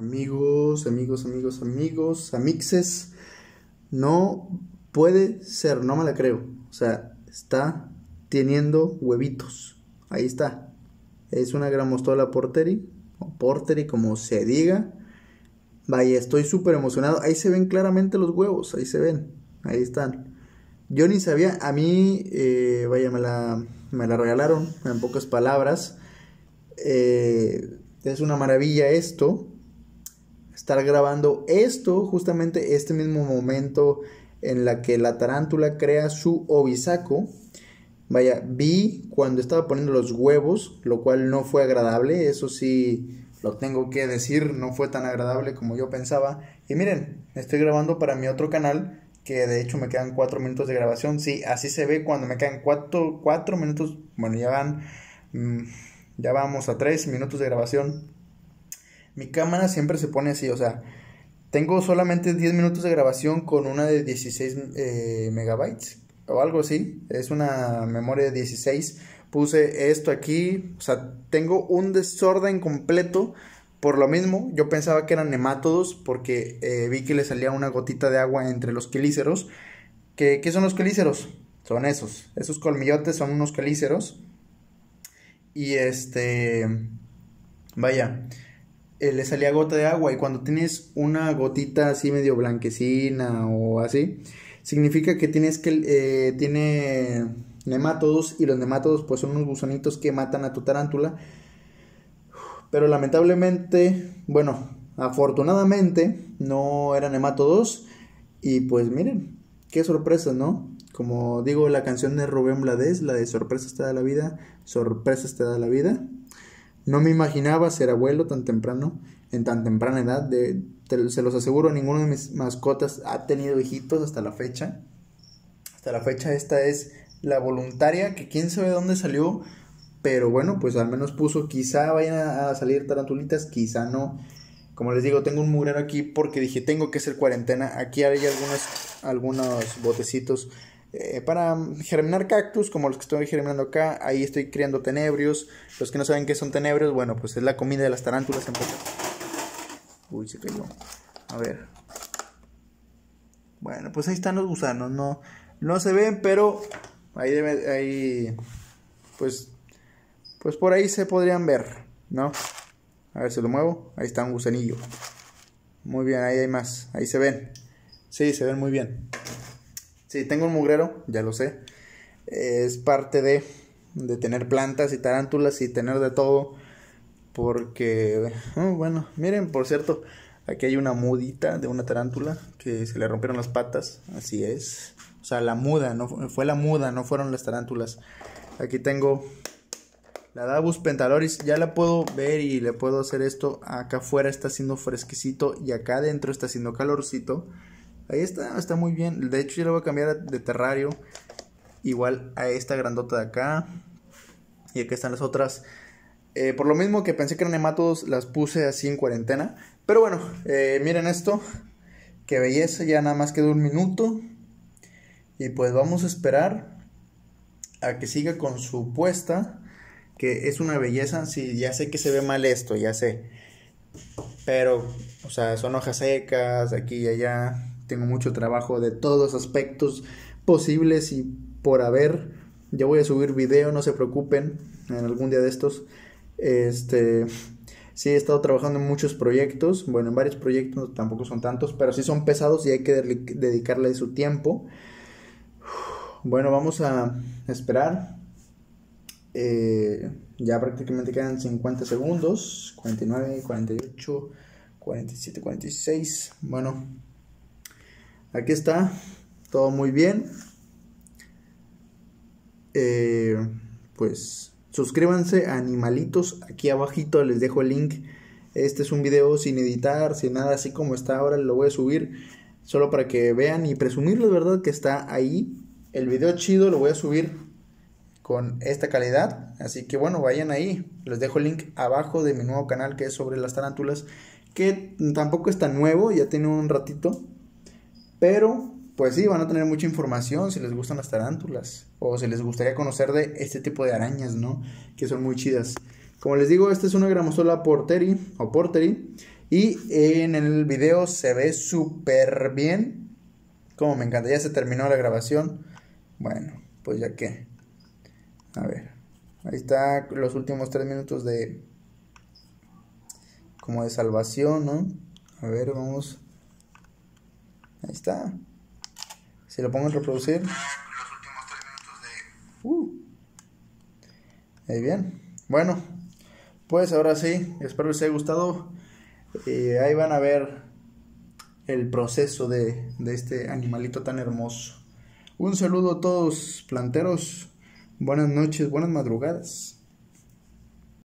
Amigos, amigos, amigos, amigos, amixes, no puede ser, no me la creo. O sea, está teniendo huevitos. Ahí está. Es una gran mostola porteri, o porteri, como se diga. Vaya, estoy súper emocionado. Ahí se ven claramente los huevos, ahí se ven. Ahí están. Yo ni sabía, a mí, eh, vaya, me la, me la regalaron, en pocas palabras. Eh, es una maravilla esto. Estar grabando esto, justamente este mismo momento en la que la tarántula crea su ovisaco. Vaya, vi cuando estaba poniendo los huevos, lo cual no fue agradable, eso sí lo tengo que decir, no fue tan agradable como yo pensaba. Y miren, estoy grabando para mi otro canal, que de hecho me quedan cuatro minutos de grabación. Sí, así se ve cuando me quedan cuatro, cuatro minutos, bueno, ya van, mm, ya vamos a tres minutos de grabación. Mi cámara siempre se pone así, o sea, tengo solamente 10 minutos de grabación con una de 16 eh, megabytes o algo así. Es una memoria de 16. Puse esto aquí. O sea, tengo un desorden completo. Por lo mismo, yo pensaba que eran nemátodos porque eh, vi que le salía una gotita de agua entre los quelíceros. ¿Qué, ¿Qué son los quelíceros? Son esos. Esos colmillotes son unos quelíceros. Y este... Vaya. Eh, le salía gota de agua y cuando tienes una gotita así medio blanquecina o así, significa que tienes que, eh, tiene nemátodos y los nemátodos pues son unos gusanitos que matan a tu tarántula. Pero lamentablemente, bueno, afortunadamente no eran nemátodos y pues miren, qué sorpresa, ¿no? Como digo la canción de Rubén Blades, la de sorpresas te da la vida, sorpresas te da la vida. No me imaginaba ser abuelo tan temprano, en tan temprana edad. De, se los aseguro, ninguno de mis mascotas ha tenido hijitos hasta la fecha. Hasta la fecha esta es la voluntaria, que quién sabe dónde salió, pero bueno, pues al menos puso, quizá vayan a, salir tarantulitas, quizá no. Como les digo, tengo un mugrero aquí porque dije, tengo que hacer cuarentena. Aquí hay algunos, algunos botecitos eh, para germinar cactus, como los que estoy germinando acá, ahí estoy criando tenebrios. Los que no saben qué son tenebrios, bueno, pues es la comida de las tarántulas. En Uy, se cayó. A ver. Bueno, pues ahí están los gusanos. No, no se ven, pero ahí debe, ahí, pues, pues por ahí se podrían ver, ¿no? A ver, se lo muevo. Ahí está un gusanillo. Muy bien, ahí hay más. Ahí se ven. Sí, se ven muy bien. Sí, tengo un mugrero, ya lo sé. Es parte de, de tener plantas y tarántulas y tener de todo. Porque, oh, bueno, miren, por cierto, aquí hay una mudita de una tarántula que se le rompieron las patas. Así es. O sea, la muda, no fue la muda, no fueron las tarántulas. Aquí tengo la Davus pentaloris. Ya la puedo ver y le puedo hacer esto. Acá afuera está haciendo fresquecito y acá adentro está haciendo calorcito. Ahí está, está muy bien. De hecho, yo le voy a cambiar de terrario. Igual a esta grandota de acá. Y aquí están las otras. Eh, por lo mismo que pensé que eran nematodos, las puse así en cuarentena. Pero bueno, eh, miren esto. Qué belleza, ya nada más quedó un minuto. Y pues vamos a esperar a que siga con su puesta. Que es una belleza. Sí, ya sé que se ve mal esto, ya sé. Pero, o sea, son hojas secas, aquí y allá tengo mucho trabajo de todos aspectos posibles y por haber. Ya voy a subir video, no se preocupen, en algún día de estos. Este, sí he estado trabajando en muchos proyectos, bueno, en varios proyectos, tampoco son tantos, pero sí son pesados y hay que dedicarle su tiempo. Bueno, vamos a esperar. Eh, ya prácticamente quedan 50 segundos, 49, 48, 47, 46. Bueno, Aquí está, todo muy bien. Eh, pues suscríbanse a Animalitos, aquí abajito les dejo el link. Este es un video sin editar, sin nada, así como está ahora lo voy a subir. Solo para que vean y presumirlo de verdad que está ahí. El video chido lo voy a subir con esta calidad. Así que bueno, vayan ahí. Les dejo el link abajo de mi nuevo canal que es sobre las tarántulas. Que tampoco está nuevo, ya tiene un ratito. Pero, pues sí, van a tener mucha información si les gustan las tarántulas o si les gustaría conocer de este tipo de arañas, ¿no? Que son muy chidas. Como les digo, esta es una gramosola porteri o porteri Y en el video se ve súper bien. Como me encanta, ya se terminó la grabación. Bueno, pues ya que. A ver. Ahí está los últimos tres minutos de. Como de salvación, ¿no? A ver, vamos. Ahí está. Si lo pongo en reproducir. Los últimos tres minutos de. Uh. Ahí bien. Bueno, pues ahora sí, espero les haya gustado. Eh, ahí van a ver el proceso de, de este animalito tan hermoso. Un saludo a todos planteros. Buenas noches, buenas madrugadas.